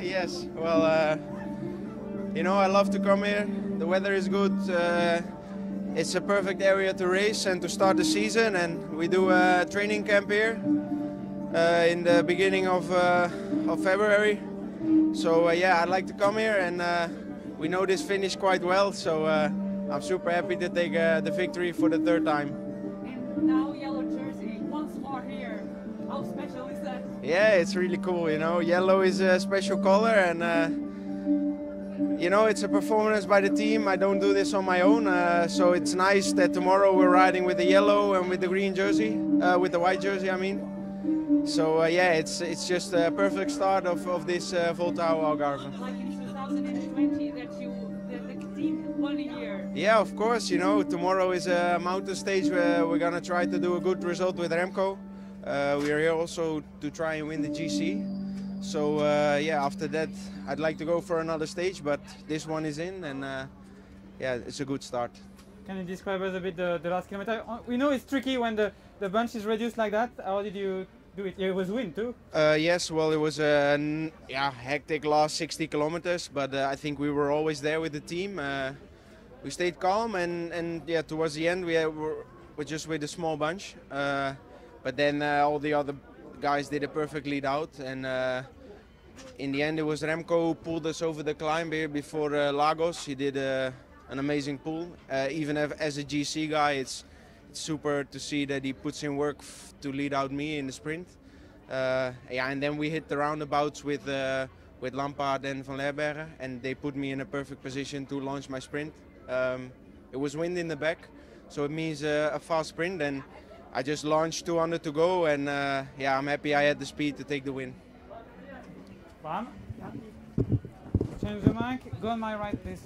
Yes, well, uh, you know, I love to come here. The weather is good. Uh, it's a perfect area to race and to start the season. And we do a training camp here uh, in the beginning of, uh, of February. So uh, yeah, I'd like to come here, and uh, we know this finish quite well. So uh, I'm super happy to take uh, the victory for the third time. And now yellow jersey, Yeah, it's really cool. You know, yellow is a special color, and uh, you know, it's a performance by the team. I don't do this on my own, uh, so it's nice that tomorrow we're riding with the yellow and with the green jersey, uh, with the white jersey. I mean. So uh, yeah, it's it's just a perfect start of, of this uh, Volta ao Algarve. Like in 2020 that you, that the team won a year. Yeah, of course. You know, tomorrow is a mountain stage where we're gonna try to do a good result with Remco. Uh, we are here also to try and win the GC. So uh, yeah, after that, I'd like to go for another stage, but this one is in, and uh, yeah, it's a good start. Can you describe us a bit the, the last kilometer? We know it's tricky when the, the bunch is reduced like that. How did you do it? It was wind too. Uh, yes, well, it was a yeah hectic last 60 kilometers, but uh, I think we were always there with the team. Uh, we stayed calm, and, and yeah, towards the end we were, were just with a small bunch. But then uh, all the other guys did a perfect lead out, and uh, in the end it was Remco who pulled us over the climb here before uh, Lagos. He did uh, an amazing pull. Uh, even if, as a GC guy, it's it's super to see that he puts in work to lead out me in the sprint. Uh, yeah, and then we hit the roundabouts with with Lampaert and Van Lerberghe, and they put me in a perfect position to launch my sprint. Um, it was wind in the back, so it means a fast sprint, and I just launched 200 to go, and uh, yeah, I'm happy I had the speed to take the win. Bram? Change the mic. Go on my right, please.